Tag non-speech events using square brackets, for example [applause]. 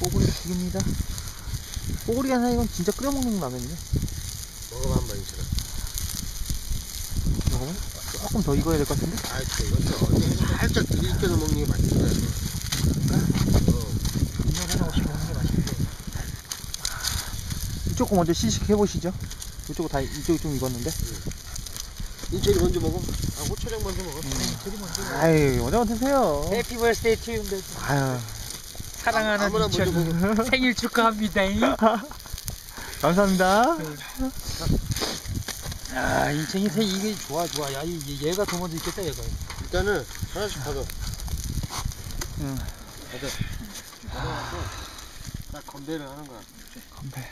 뽀글이 죽입니다. 뽀글이 하나 이건 진짜 끓여먹는 라면이네 먹어봐 한번 이처럼 먹어봐? 조금 더 익어야 될 것 같은데? 아 이것도 살짝 들이켜서 먹는 게 맛있는 거야 어. 이쪽 거 먼저 시식해 보시죠. 이쪽 다 이쪽이 좀 익었는데. 응. 인철이 먼저 먹어. 아, 호초장 먼저 먹어. 저리 먼저. 아유, 먼저 드세요. happy birthday to 아유, 사랑하는 아무나 먼저 생일 축하합니다. [laughs] 감사합니다. 아 인천이 새 이게 좋아 좋아. 야 이, 이- 얘가 더 먼저 있겠다 얘가. 일단은 하나씩 받아. 응. 받아. 딱 건배를 하는 거야. 건배.